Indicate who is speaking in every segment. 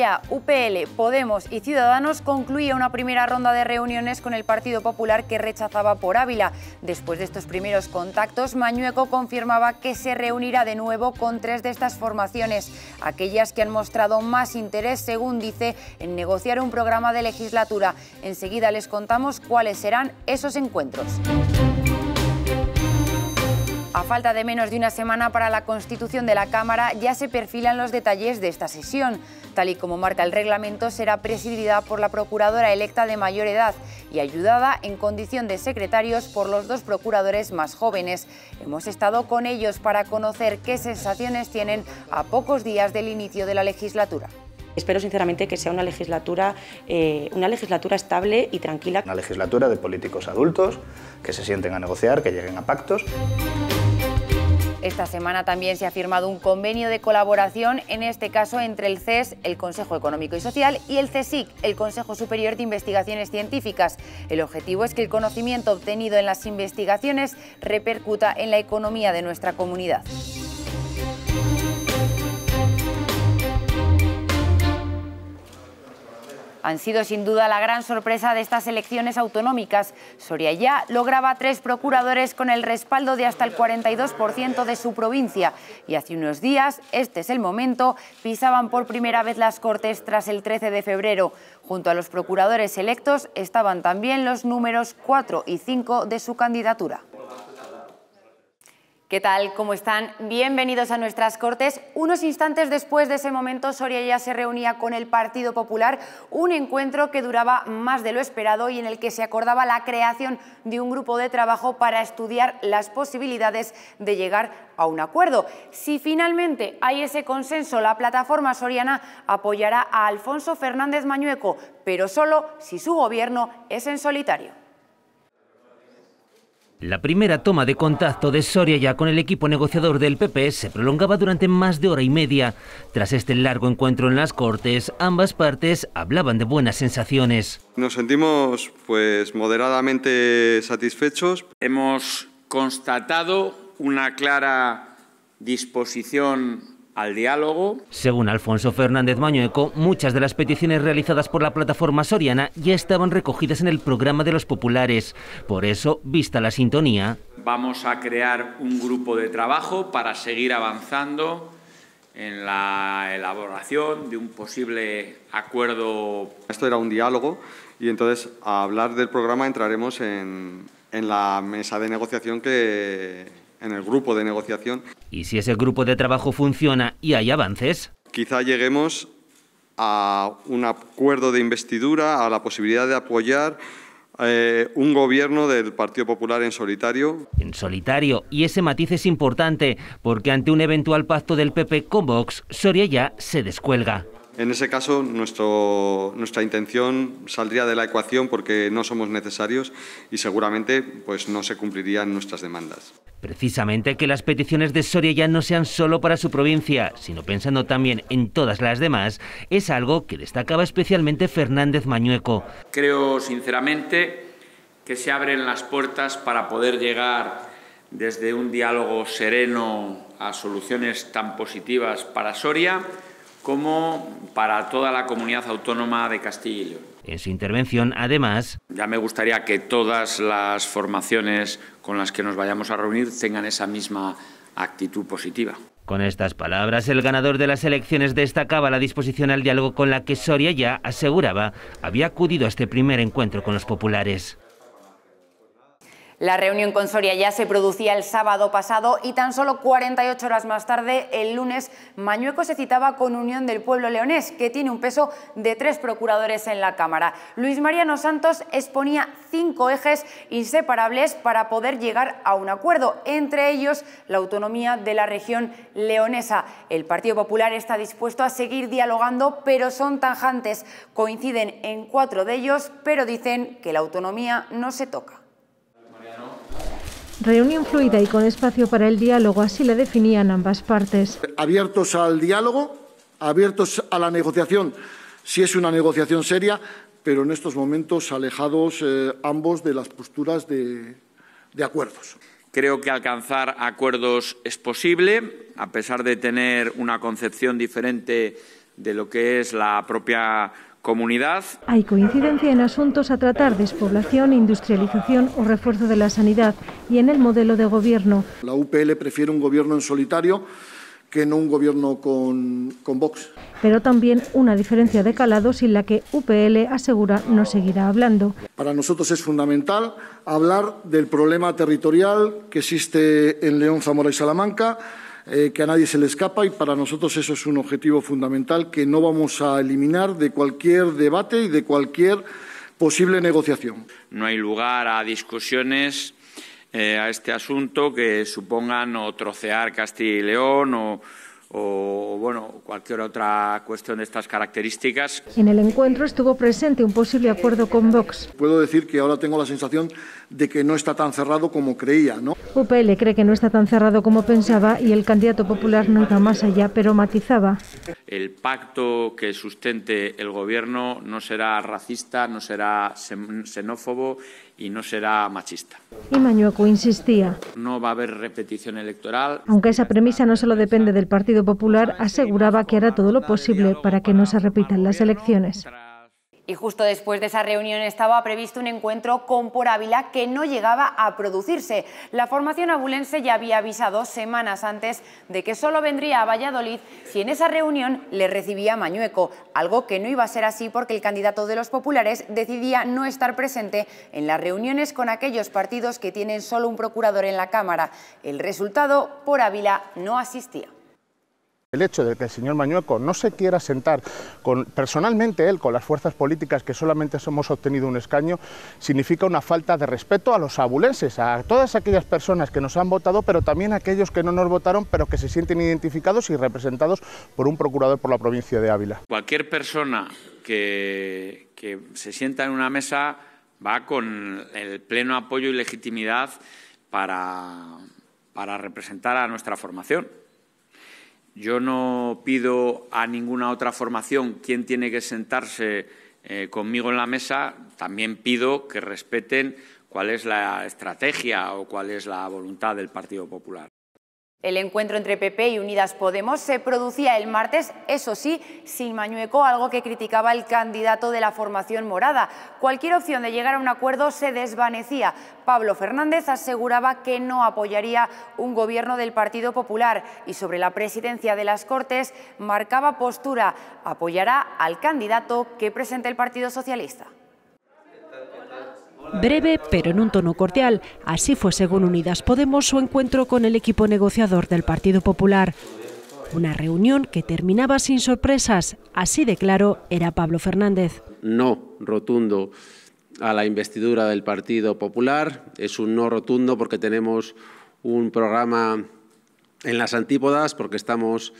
Speaker 1: Ya, UPL, Podemos y Ciudadanos concluía una primera ronda de reuniones con el Partido Popular que rechazaba por Ávila. Después de estos primeros contactos, Mañueco confirmaba que se reunirá de nuevo con tres de estas formaciones, aquellas que han mostrado más interés, según dice, en negociar un programa de legislatura. Enseguida les contamos cuáles serán esos encuentros. A falta de menos de una semana para la constitución de la Cámara, ya se perfilan los detalles de esta sesión. Tal y como marca el reglamento, será presidida por la procuradora electa de mayor edad y ayudada en condición de secretarios por los dos procuradores más jóvenes. Hemos estado con ellos para conocer qué sensaciones tienen a pocos días del inicio de la legislatura.
Speaker 2: Espero sinceramente que sea una legislatura, eh, una legislatura estable y tranquila.
Speaker 3: Una legislatura de políticos adultos que se sienten a negociar, que lleguen a pactos.
Speaker 1: Esta semana también se ha firmado un convenio de colaboración, en este caso entre el CES, el Consejo Económico y Social, y el CSIC, el Consejo Superior de Investigaciones Científicas. El objetivo es que el conocimiento obtenido en las investigaciones repercuta en la economía de nuestra comunidad. Han sido sin duda la gran sorpresa de estas elecciones autonómicas. Soria ya lograba tres procuradores con el respaldo de hasta el 42% de su provincia y hace unos días, este es el momento, pisaban por primera vez las Cortes tras el 13 de febrero. Junto a los procuradores electos estaban también los números 4 y 5 de su candidatura. ¿Qué tal? ¿Cómo están? Bienvenidos a nuestras Cortes. Unos instantes después de ese momento, Soria ya se reunía con el Partido Popular, un encuentro que duraba más de lo esperado y en el que se acordaba la creación de un grupo de trabajo para estudiar las posibilidades de llegar a un acuerdo. Si finalmente hay ese consenso, la plataforma soriana apoyará a Alfonso Fernández Mañueco, pero solo si su gobierno es en solitario.
Speaker 4: La primera toma de contacto de Soria ya con el equipo negociador del PP se prolongaba durante más de hora y media. Tras este largo encuentro en las Cortes, ambas partes hablaban de buenas sensaciones.
Speaker 5: Nos sentimos pues moderadamente satisfechos.
Speaker 6: Hemos constatado una clara disposición al diálogo.
Speaker 4: Según Alfonso Fernández Mañueco, muchas de las peticiones realizadas por la plataforma soriana ya estaban recogidas en el programa de los populares. Por eso, vista la sintonía,
Speaker 6: vamos a crear un grupo de trabajo para seguir avanzando en la elaboración de un posible acuerdo.
Speaker 5: Esto era un diálogo y entonces a hablar del programa entraremos en, en la mesa de negociación que en el grupo de negociación.
Speaker 4: ¿Y si ese grupo de trabajo funciona y hay avances?
Speaker 5: Quizá lleguemos a un acuerdo de investidura, a la posibilidad de apoyar eh, un gobierno del Partido Popular en solitario.
Speaker 4: En solitario, y ese matiz es importante, porque ante un eventual pacto del PP con Vox, Soria ya se descuelga.
Speaker 5: En ese caso, nuestro, nuestra intención saldría de la ecuación porque no somos necesarios y seguramente pues, no se cumplirían nuestras demandas.
Speaker 4: Precisamente que las peticiones de Soria ya no sean solo para su provincia, sino pensando también en todas las demás, es algo que destacaba especialmente Fernández Mañueco.
Speaker 6: Creo sinceramente que se abren las puertas para poder llegar desde un diálogo sereno a soluciones tan positivas para Soria como para toda la comunidad autónoma de Castilla y León.
Speaker 4: En su intervención, además...
Speaker 6: Ya me gustaría que todas las formaciones con las que nos vayamos a reunir tengan esa misma actitud positiva.
Speaker 4: Con estas palabras, el ganador de las elecciones destacaba la disposición al diálogo con la que Soria ya aseguraba había acudido a este primer encuentro con los populares.
Speaker 1: La reunión con Soria ya se producía el sábado pasado y tan solo 48 horas más tarde, el lunes, Mañueco se citaba con Unión del Pueblo Leonés, que tiene un peso de tres procuradores en la Cámara. Luis Mariano Santos exponía cinco ejes inseparables para poder llegar a un acuerdo, entre ellos la autonomía de la región leonesa. El Partido Popular está dispuesto a seguir dialogando, pero son tajantes. Coinciden en cuatro de ellos, pero dicen que la autonomía no se toca.
Speaker 7: Reunión fluida y con espacio para el diálogo, así la definían ambas partes.
Speaker 8: Abiertos al diálogo, abiertos a la negociación, si es una negociación seria, pero en estos momentos alejados eh, ambos de las posturas de, de acuerdos.
Speaker 6: Creo que alcanzar acuerdos es posible, a pesar de tener una concepción diferente de lo que es la propia comunidad.
Speaker 7: Hay coincidencia en asuntos a tratar, despoblación, industrialización o refuerzo de la sanidad y en el modelo de gobierno.
Speaker 8: La UPL prefiere un gobierno en solitario que no un gobierno con, con Vox.
Speaker 7: Pero también una diferencia de calado sin la que UPL asegura no seguirá hablando.
Speaker 8: Para nosotros es fundamental hablar del problema territorial que existe en León, Zamora y Salamanca, eh, que a nadie se le escapa y para nosotros eso es un objetivo fundamental que no vamos a eliminar de cualquier debate y de cualquier posible negociación.
Speaker 6: No hay lugar a discusiones eh, a este asunto que supongan o trocear Castilla y León o, o bueno, cualquier otra cuestión de estas características.
Speaker 7: En el encuentro estuvo presente un posible acuerdo con Vox.
Speaker 8: Puedo decir que ahora tengo la sensación de que no está tan cerrado como creía, ¿no?
Speaker 7: UPL cree que no está tan cerrado como pensaba y el candidato popular no iba más allá, pero matizaba.
Speaker 6: El pacto que sustente el gobierno no será racista, no será xenófobo y no será machista.
Speaker 7: Y Mañueco insistía.
Speaker 6: No va a haber repetición electoral.
Speaker 7: Aunque esa premisa no solo depende del Partido Popular, aseguraba que hará todo lo posible para que no se repitan las elecciones.
Speaker 1: Y justo después de esa reunión estaba previsto un encuentro con Por Ávila que no llegaba a producirse. La formación abulense ya había avisado semanas antes de que solo vendría a Valladolid si en esa reunión le recibía Mañueco, algo que no iba a ser así porque el candidato de los populares decidía no estar presente en las reuniones con aquellos partidos que tienen solo un procurador en la Cámara. El resultado, Por Ávila no asistía.
Speaker 3: El hecho de que el señor Mañueco no se quiera sentar con, personalmente él con las fuerzas políticas que solamente hemos obtenido un escaño significa una falta de respeto a los abulenses, a todas aquellas personas que nos han votado, pero también a aquellos que no nos votaron, pero que se sienten identificados y representados por un procurador por la provincia de Ávila.
Speaker 6: Cualquier persona que, se sienta en una mesa va con el pleno apoyo y legitimidad para representar a nuestra formación. Yo no pido a ninguna otra formación quién tiene que sentarse eh, conmigo en la mesa, también pido que respeten cuál es la estrategia o cuál es la voluntad del Partido Popular.
Speaker 1: El encuentro entre PP y Unidas Podemos se producía el martes, eso sí, sin Mañueco, algo que criticaba el candidato de la formación morada. Cualquier opción de llegar a un acuerdo se desvanecía. Pablo Fernández aseguraba que no apoyaría un gobierno del Partido Popular y sobre la presidencia de las Cortes marcaba postura. Apoyará al candidato que presente el Partido Socialista.
Speaker 9: Breve, pero en un tono cordial. Así fue, según Unidas Podemos, su encuentro con el equipo negociador del Partido Popular. Una reunión que terminaba sin sorpresas. Así de claro era Pablo Fernández.
Speaker 10: No rotundo a la investidura del Partido Popular. Es un no rotundo porque tenemos un programa en las antípodas, porque estamos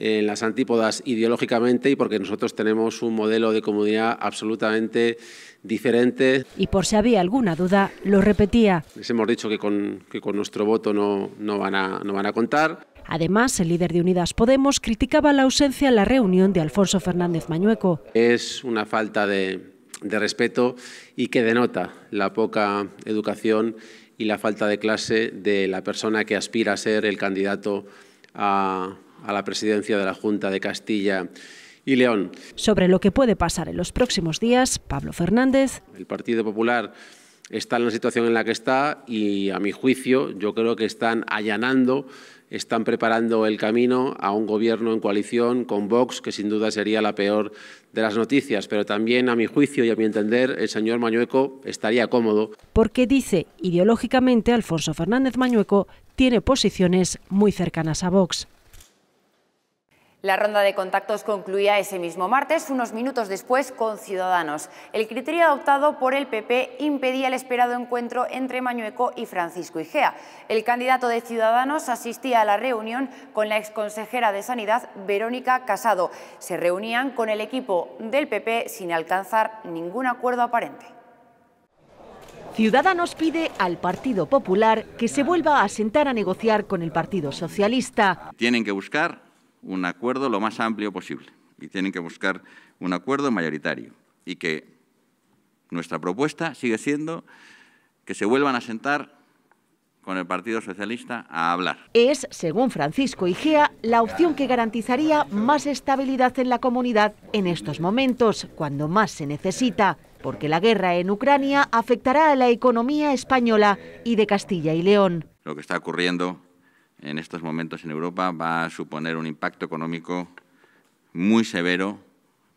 Speaker 10: en las antípodas ideológicamente y porque nosotros tenemos un modelo de comunidad absolutamente diferente.
Speaker 9: Y por si había alguna duda, lo repetía.
Speaker 10: Les hemos dicho que con, que con nuestro voto no, no, van a, no van a contar.
Speaker 9: Además, el líder de Unidas Podemos criticaba la ausencia en la reunión de Alfonso Fernández Mañueco.
Speaker 10: Es una falta de, de respeto y que denota la poca educación y la falta de clase de la persona que aspira a ser el candidato a, a la presidencia de la Junta de Castilla y León.
Speaker 9: Sobre lo que puede pasar en los próximos días, Pablo Fernández.
Speaker 10: El Partido Popular está en la situación en la que está y, a mi juicio, yo creo que están allanando, están preparando el camino a un gobierno en coalición con Vox, que sin duda sería la peor de las noticias. Pero también, a mi juicio y a mi entender, el señor Mañueco estaría cómodo.
Speaker 9: Porque dice, ideológicamente, Alfonso Fernández Mañueco tiene posiciones muy cercanas a Vox.
Speaker 1: La ronda de contactos concluía ese mismo martes, unos minutos después, con Ciudadanos. El criterio adoptado por el PP impedía el esperado encuentro entre Mañueco y Francisco Igea. El candidato de Ciudadanos asistía a la reunión con la exconsejera de Sanidad, Verónica Casado. Se reunían con el equipo del PP sin alcanzar ningún acuerdo aparente.
Speaker 9: Ciudadanos pide al Partido Popular que se vuelva a sentar a negociar con el Partido Socialista.
Speaker 11: Tienen que buscar un acuerdo lo más amplio posible y tienen que buscar un acuerdo mayoritario y que nuestra propuesta sigue siendo que se vuelvan a sentar con el Partido Socialista a hablar.
Speaker 12: Es, según Francisco Igea, la opción que garantizaría más estabilidad en la comunidad en estos momentos, cuando más se necesita, porque la guerra en Ucrania afectará a la economía española y de Castilla y León.
Speaker 11: Lo que está ocurriendo en estos momentos en Europa va a suponer un impacto económico muy severo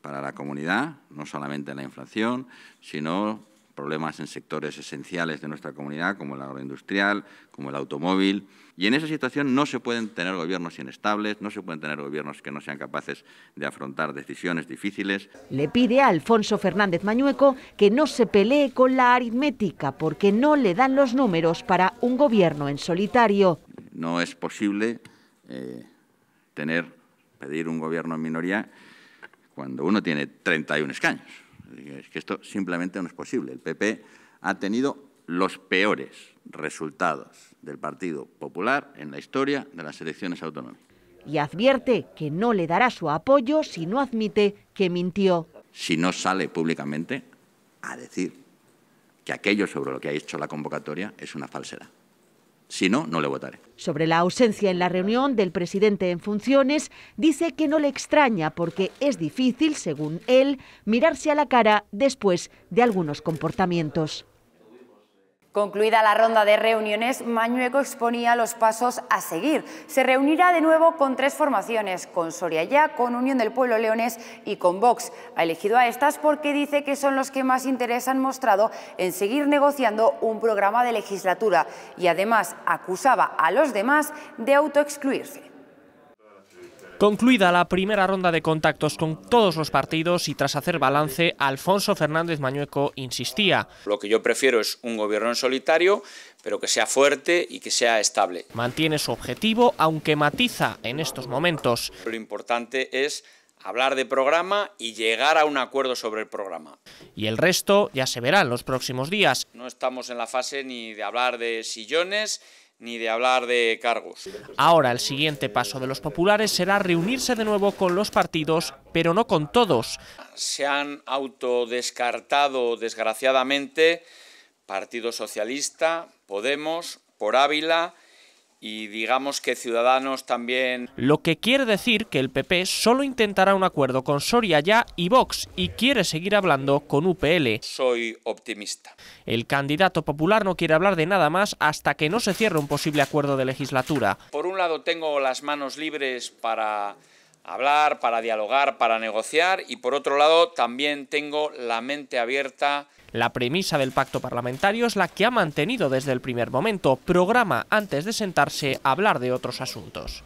Speaker 11: para la comunidad, no solamente la inflación, sino problemas en sectores esenciales de nuestra comunidad, como el agroindustrial, como el automóvil. Y en esa situación no se pueden tener gobiernos inestables, no se pueden tener gobiernos que no sean capaces de afrontar decisiones difíciles.
Speaker 12: Le pide a Alfonso Fernández Mañueco que no se pelee con la aritmética, porque no le dan los números para un gobierno en solitario.
Speaker 11: No es posible eh, tener, pedir un gobierno en minoría cuando uno tiene 31 escaños. Es que esto simplemente no es posible. El PP ha tenido los peores resultados del Partido Popular en la historia de las elecciones autonómicas.
Speaker 12: Y advierte que no le dará su apoyo si no admite que mintió.
Speaker 11: Si no sale públicamente a decir que aquello sobre lo que ha hecho la convocatoria es una falsedad. Si no, no le votaré.
Speaker 12: Sobre la ausencia en la reunión del presidente en funciones, dice que no le extraña porque es difícil, según él, mirarse a la cara después de algunos comportamientos.
Speaker 1: Concluida la ronda de reuniones, Mañueco exponía los pasos a seguir. Se reunirá de nuevo con tres formaciones, con Soria Ya, con Unión del Pueblo Leones y con Vox. Ha elegido a estas porque dice que son los que más interés han mostrado en seguir negociando un programa de legislatura y además acusaba a los demás de autoexcluirse.
Speaker 13: Concluida la primera ronda de contactos con todos los partidos y tras hacer balance, Alfonso Fernández Mañueco insistía.
Speaker 6: Lo que yo prefiero es un gobierno en solitario, pero que sea fuerte y que sea estable.
Speaker 13: Mantiene su objetivo, aunque matiza en estos momentos.
Speaker 6: Lo importante es hablar de programa y llegar a un acuerdo sobre el programa.
Speaker 13: Y el resto ya se verá en los próximos días.
Speaker 6: No estamos en la fase ni de hablar de sillones ni de hablar de cargos.
Speaker 13: Ahora el siguiente paso de los populares será reunirse de nuevo con los partidos, pero no con todos.
Speaker 6: Se han autodescartado, desgraciadamente, Partido Socialista, Podemos, por Ávila y digamos que Ciudadanos también.
Speaker 13: Lo que quiere decir que el PP solo intentará un acuerdo con Soria Ya y Vox y quiere seguir hablando con UPL.
Speaker 6: Soy optimista.
Speaker 13: El candidato popular no quiere hablar de nada más hasta que no se cierre un posible acuerdo de legislatura.
Speaker 6: Por un lado tengo las manos libres para hablar, para dialogar, para negociar y por otro lado también tengo la mente abierta
Speaker 13: la premisa del pacto parlamentario es la que ha mantenido desde el primer momento, programa antes de sentarse a hablar de otros asuntos.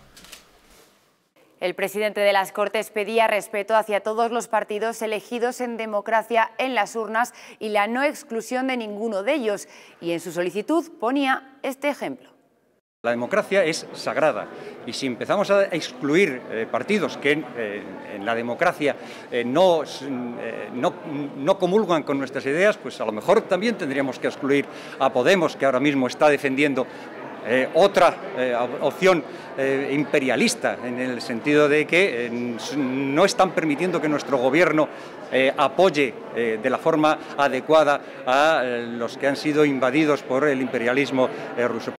Speaker 1: El presidente de las Cortes pedía respeto hacia todos los partidos elegidos en democracia en las urnas y la no exclusión de ninguno de ellos. Y en su solicitud ponía este ejemplo.
Speaker 14: La democracia es sagrada y si empezamos a excluir eh, partidos que eh, en la democracia eh, no, no, no, comulgan con nuestras ideas, pues a lo mejor también tendríamos que excluir a Podemos, que ahora mismo está defendiendo otra opción imperialista, en el sentido de que no están permitiendo que nuestro gobierno apoye de la forma adecuada a los que han sido invadidos por el imperialismo ruso.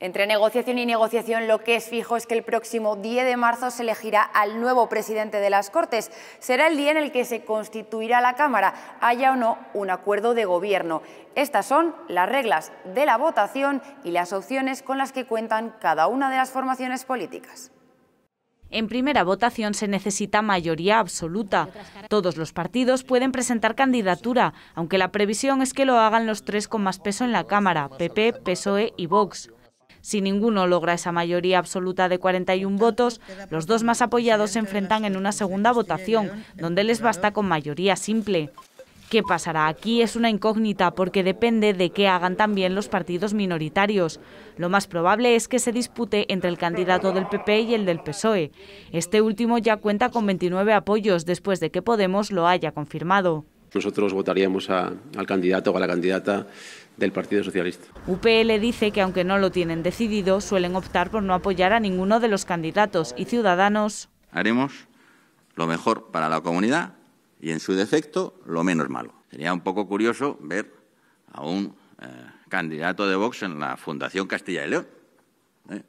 Speaker 1: Entre negociación y negociación, lo que es fijo es que el próximo 10 de marzo se elegirá al nuevo presidente de las Cortes. Será el día en el que se constituirá la Cámara, haya o no un acuerdo de gobierno. Estas son las reglas de la votación y las opciones con las que cuentan cada una de las formaciones políticas.
Speaker 15: En primera votación se necesita mayoría absoluta. Todos los partidos pueden presentar candidatura, aunque la previsión es que lo hagan los tres con más peso en la Cámara, PP, PSOE y Vox. Si ninguno logra esa mayoría absoluta de 41 votos, los dos más apoyados se enfrentan en una segunda votación, donde les basta con mayoría simple. ¿Qué pasará aquí? Es una incógnita porque depende de qué hagan también los partidos minoritarios. Lo más probable es que se dispute entre el candidato del PP y el del PSOE. Este último ya cuenta con 29 apoyos después de que Podemos lo haya confirmado.
Speaker 10: Nosotros votaríamos al candidato o a la candidata del Partido Socialista.
Speaker 15: UPL dice que aunque no lo tienen decidido, suelen optar por no apoyar a ninguno de los candidatos y Ciudadanos.
Speaker 11: Haremos lo mejor para la comunidad y, en su defecto, lo menos malo. Sería un poco curioso ver a un candidato de Vox en la Fundación Castilla y León. ¿eh?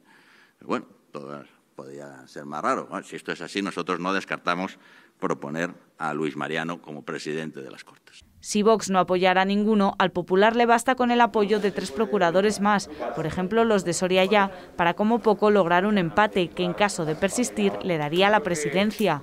Speaker 11: Bueno, todo podría ser más raro. si esto es así, nosotros no descartamos proponer a Luis Mariano como presidente de las Cortes.
Speaker 15: Si Vox no apoyara a ninguno, al Popular le basta con el apoyo de tres procuradores más, por ejemplo los de Soria Ya, para como poco lograr un empate que en caso de persistir le daría la presidencia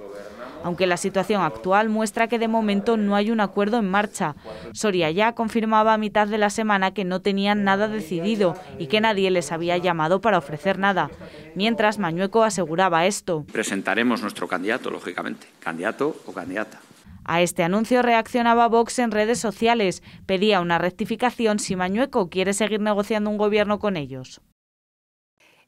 Speaker 15: aunque la situación actual muestra que de momento no hay un acuerdo en marcha. Soria ya confirmaba a mitad de la semana que no tenían nada decidido y que nadie les había llamado para ofrecer nada, mientras Mañueco aseguraba esto.
Speaker 6: Presentaremos nuestro candidato, lógicamente, candidato o candidata.
Speaker 15: A este anuncio reaccionaba Vox en redes sociales. Pedía una rectificación si Mañueco quiere seguir negociando un gobierno con ellos.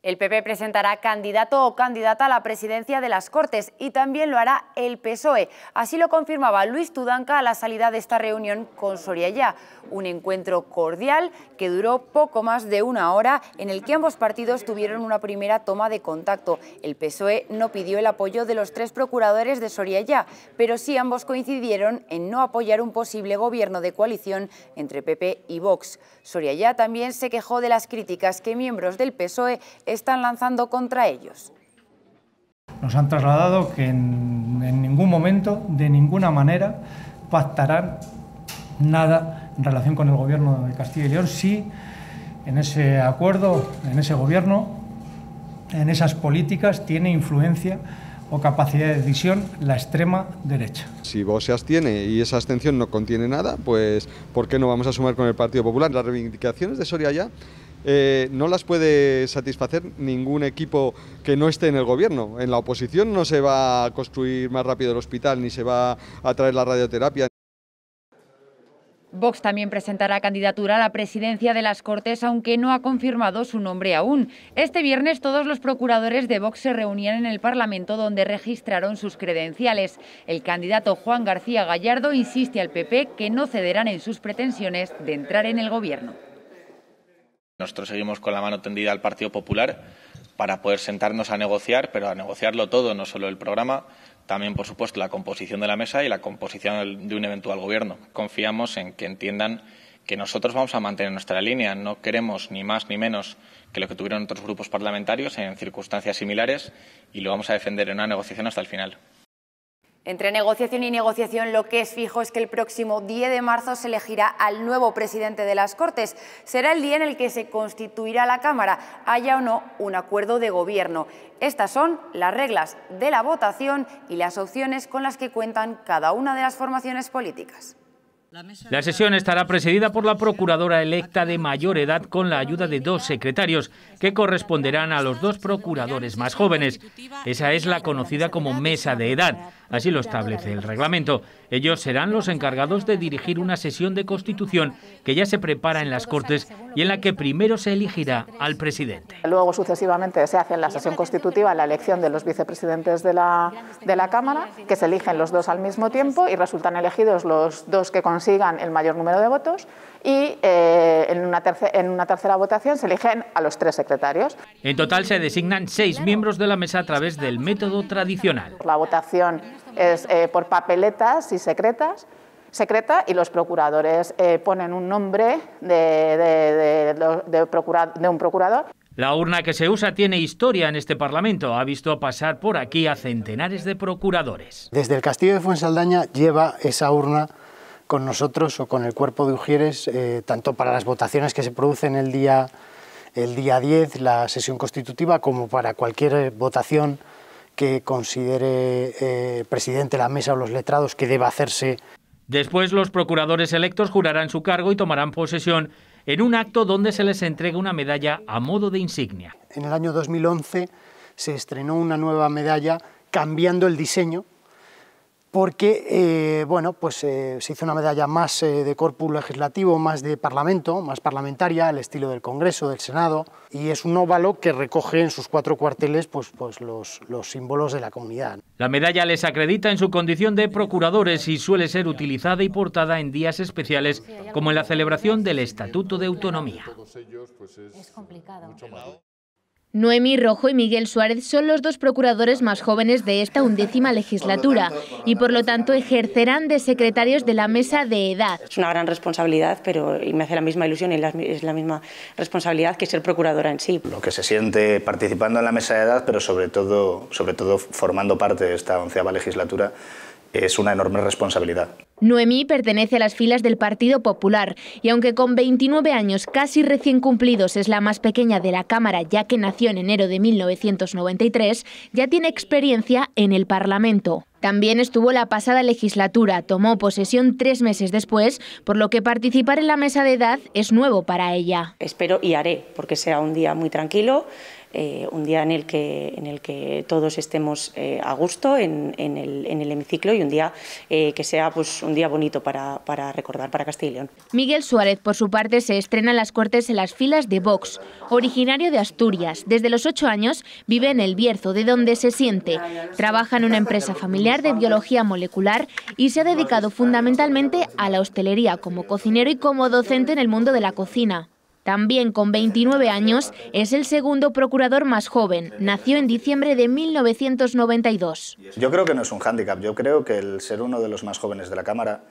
Speaker 1: El PP presentará candidato o candidata a la presidencia de las Cortes y también lo hará el PSOE. Así lo confirmaba Luis Tudanca a la salida de esta reunión con Soria Ya, un encuentro cordial que duró poco más de una hora en el que ambos partidos tuvieron una primera toma de contacto. El PSOE no pidió el apoyo de los tres procuradores de Soria Ya, pero sí ambos coincidieron en no apoyar un posible gobierno de coalición entre PP y Vox. Soria Ya también se quejó de las críticas que miembros del PSOE están lanzando contra ellos.
Speaker 16: Nos han trasladado que en, ningún momento, de ninguna manera, pactarán nada en relación con el gobierno de Castilla y León si en ese acuerdo, en ese gobierno, en esas políticas tiene influencia o capacidad de decisión la extrema derecha.
Speaker 5: Si vos se abstiene y esa abstención no contiene nada, pues ¿por qué no vamos a sumar con el Partido Popular? Las reivindicaciones de Soria ya eh, no las puede satisfacer ningún equipo que no esté en el gobierno. En la oposición no se va a construir más rápido el hospital ni se va a traer la radioterapia.
Speaker 1: Vox también presentará candidatura a la presidencia de las Cortes, aunque no ha confirmado su nombre aún. Este viernes todos los procuradores de Vox se reunían en el Parlamento donde registraron sus credenciales. El candidato Juan García Gallardo insiste al PP que no cederán en sus pretensiones de entrar en el gobierno.
Speaker 17: Nosotros seguimos con la mano tendida al Partido Popular para poder sentarnos a negociar, pero a negociarlo todo, no solo el programa, también, por supuesto, la composición de la mesa y la composición de un eventual gobierno. Confiamos en que entiendan que nosotros vamos a mantener nuestra línea. No queremos ni más ni menos que lo que tuvieron otros grupos parlamentarios en circunstancias similares y lo vamos a defender en una negociación hasta el final.
Speaker 1: Entre negociación y negociación, lo que es fijo es que el próximo 10 de marzo se elegirá al nuevo presidente de las Cortes. Será el día en el que se constituirá la Cámara, haya o no un acuerdo de gobierno. Estas son las reglas de la votación y las opciones con las que cuentan cada una de las formaciones políticas.
Speaker 18: La sesión estará presidida por la procuradora electa de mayor edad con la ayuda de dos secretarios que corresponderán a los dos procuradores más jóvenes. Esa es la conocida como mesa de edad. Así lo establece el reglamento. Ellos serán los encargados de dirigir una sesión de constitución que ya se prepara en las Cortes y en la que primero se elegirá al presidente.
Speaker 19: Luego, sucesivamente, se hace en la sesión constitutiva la elección de los vicepresidentes de la, de la Cámara, que se eligen los dos al mismo tiempo y resultan elegidos los dos que consigan el mayor número de votos y eh, en, una en una tercera votación se eligen a los tres secretarios.
Speaker 18: En total se designan seis miembros de la mesa a través del método tradicional.
Speaker 19: La votación es eh, por papeletas y secretas secreta y los procuradores eh, ponen un nombre de, de, un procurador.
Speaker 18: La urna que se usa tiene historia en este Parlamento. Ha visto pasar por aquí a centenares de procuradores.
Speaker 20: Desde el Castillo de Fuensaldaña lleva esa urna con nosotros o con el cuerpo de Ujieres, eh, tanto para las votaciones que se producen el día, el día 10, la sesión constitutiva, como para cualquier votación que considere eh, presidente la mesa o los letrados que deba hacerse.
Speaker 18: Después los procuradores electos jurarán su cargo y tomarán posesión en un acto donde se les entrega una medalla a modo de insignia.
Speaker 20: En el año 2011 se estrenó una nueva medalla cambiando el diseño porque eh, bueno, pues, eh, se hizo una medalla más eh, de corpus legislativo, más de parlamento, más parlamentaria, al estilo del Congreso, del Senado, y es un óvalo que recoge en sus cuatro cuarteles pues, pues los, los símbolos de la comunidad.
Speaker 18: La medalla les acredita en su condición de procuradores y suele ser utilizada y portada en días especiales, como en la celebración del Estatuto de Autonomía.
Speaker 1: Es complicado.
Speaker 21: Noemí Rojo y Miguel Suárez son los dos procuradores más jóvenes de esta undécima legislatura y por lo tanto ejercerán de secretarios de la mesa de edad.
Speaker 2: Es una gran responsabilidad, pero y me hace la misma ilusión y es la misma responsabilidad que ser procuradora en sí.
Speaker 22: Lo que se siente participando en la mesa de edad, pero sobre todo, sobre todo formando parte de esta onceava legislatura, es una enorme responsabilidad.
Speaker 21: Noemí pertenece a las filas del Partido Popular y aunque con 29 años casi recién cumplidos es la más pequeña de la Cámara ya que nació en enero de 1993, ya tiene experiencia en el Parlamento. También estuvo la pasada legislatura, tomó posesión tres meses después, por lo que participar en la mesa de edad es nuevo para ella.
Speaker 2: Espero y haré, porque sea un día muy tranquilo, eh, un día en el que, en el que todos estemos eh, a gusto en, el, en, el, hemiciclo y un día eh, que sea pues, un día bonito para, para, recordar para Castilla y León.
Speaker 21: Miguel Suárez, por su parte, se estrena en las Cortes en las filas de Vox. Originario de Asturias, desde los ocho años vive en El Bierzo, de donde se siente. Trabaja en una empresa familiar de biología molecular y se ha dedicado fundamentalmente a la hostelería como cocinero y como docente en el mundo de la cocina. También con 29 años, es el segundo procurador más joven. Nació en diciembre de 1992.
Speaker 22: Yo creo que no es un hándicap. Yo creo que el ser uno de los más jóvenes de la Cámara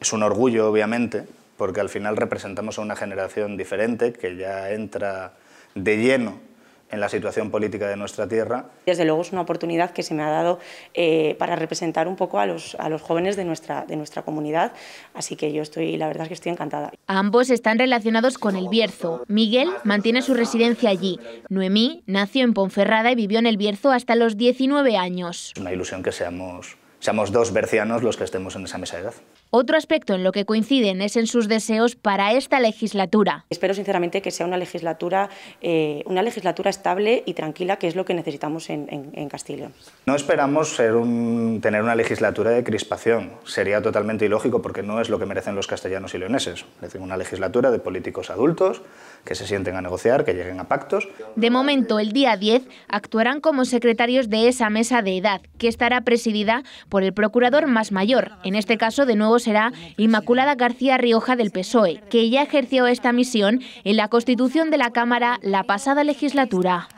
Speaker 22: es un orgullo, obviamente, porque al final representamos a una generación diferente que ya entra de lleno en la situación política de nuestra tierra.
Speaker 2: Desde luego es una oportunidad que se me ha dado eh, para representar un poco a los, a los jóvenes de nuestra, de nuestra comunidad, así que yo estoy, la verdad es que estoy encantada.
Speaker 21: Ambos están relacionados con el Bierzo. Miguel mantiene su residencia allí. Noemí nació en Ponferrada y vivió en el Bierzo hasta los 19 años.
Speaker 22: Es una ilusión que seamos seamos dos bercianos los que estemos en esa mesa de edad.
Speaker 21: Otro aspecto en lo que coinciden es en sus deseos para esta legislatura.
Speaker 2: Espero sinceramente que sea una legislatura, eh, una legislatura estable y tranquila, que es lo que necesitamos en, en, Castilla.
Speaker 22: No esperamos ser un, tener una legislatura de crispación. Sería totalmente ilógico porque no es lo que merecen los castellanos y leoneses. Merecen una legislatura de políticos adultos que se sienten a negociar, que lleguen a pactos.
Speaker 21: De momento, el día 10 actuarán como secretarios de esa mesa de edad, que estará presidida por el procurador más mayor. En este caso, de nuevo será Inmaculada García Rioja del PSOE, que ya ejerció esta misión en la Constitución de la Cámara la pasada legislatura.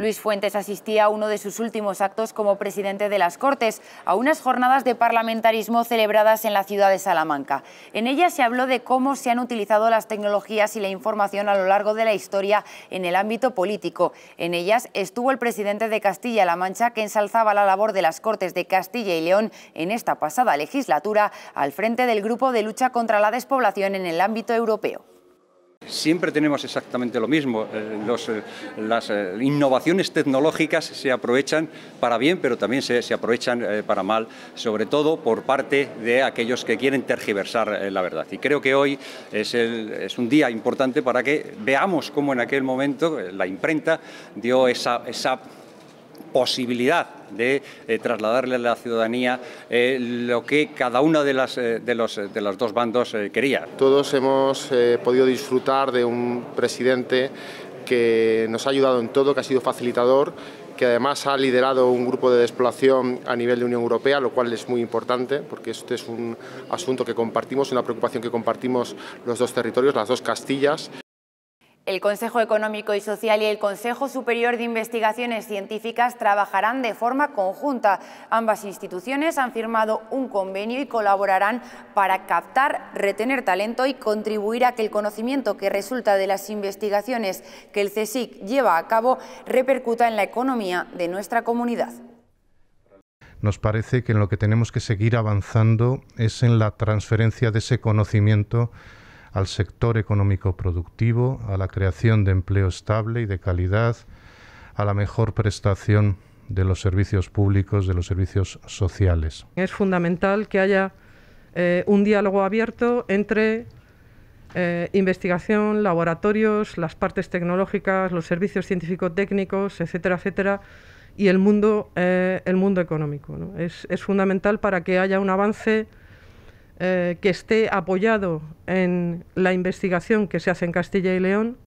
Speaker 21: Luis Fuentes asistía a uno de sus últimos actos como presidente de las Cortes, a unas jornadas de parlamentarismo celebradas en la ciudad de Salamanca. En ellas se habló de cómo se han utilizado las tecnologías y la información a lo largo de la historia en el ámbito político. En ellas estuvo el presidente de Castilla-La Mancha, que ensalzaba la labor de las Cortes de Castilla y León en esta pasada legislatura al frente del Grupo de Lucha contra la Despoblación en el ámbito europeo.
Speaker 14: Siempre tenemos exactamente lo mismo. Eh, eh, las eh, innovaciones tecnológicas se aprovechan para bien, pero también se, aprovechan para mal, sobre todo por parte de aquellos que quieren tergiversar la verdad. Y creo que hoy es, es, un día importante para que veamos cómo en aquel momento la imprenta dio esa, esa posibilidad de eh, trasladarle a la ciudadanía eh, lo que cada uno de, las, eh, de, los, de los dos bandos quería.
Speaker 3: Todos hemos podido disfrutar de un presidente que nos ha ayudado en todo, que ha sido facilitador que además ha liderado un grupo de despoblación a nivel de Unión Europea, lo cual es muy importante porque este es un asunto que compartimos, una preocupación que compartimos los dos territorios, las dos Castillas.
Speaker 1: El Consejo Económico y Social y el Consejo Superior de Investigaciones Científicas trabajarán de forma conjunta. Ambas instituciones han firmado un convenio y colaborarán para captar, retener talento y contribuir a que el conocimiento que resulta de las investigaciones que el CSIC lleva a cabo repercuta en la economía de nuestra comunidad.
Speaker 3: Nos parece que en lo que tenemos que seguir avanzando es en la transferencia de ese conocimiento al sector económico productivo, a la creación de empleo estable y de calidad, a la mejor prestación de los servicios públicos, de los servicios sociales.
Speaker 23: Es fundamental que haya eh, un diálogo abierto entre eh, investigación, laboratorios, las partes tecnológicas, los servicios científico-técnicos, etcétera, etcétera, y el mundo, eh, el mundo económico. Es, es fundamental para que haya un avance eh, que esté apoyado en la investigación que se hace en Castilla y León.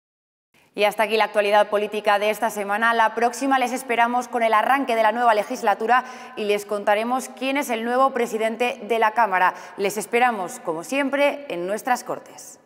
Speaker 1: Y hasta aquí la actualidad política de esta semana. La próxima les esperamos con el arranque de la nueva legislatura y les contaremos quién es el nuevo presidente de la Cámara. Les esperamos, como siempre, en nuestras Cortes.